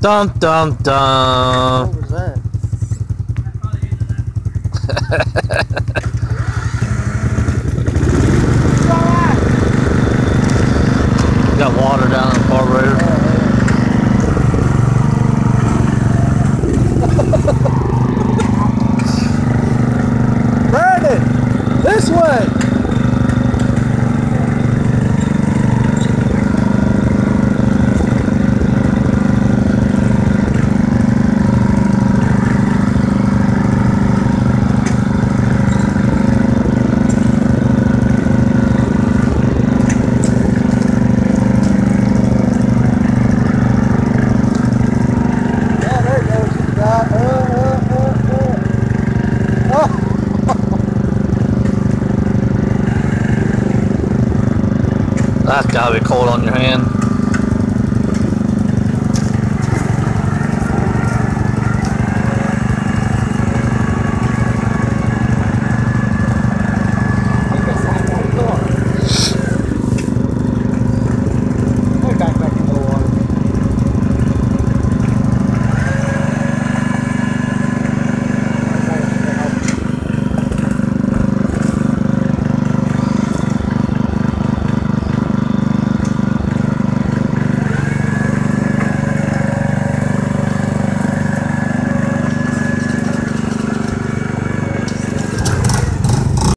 Dum dum dum. What was that? Got water down in the carburetor. Oh. That's gotta be cold on your hand.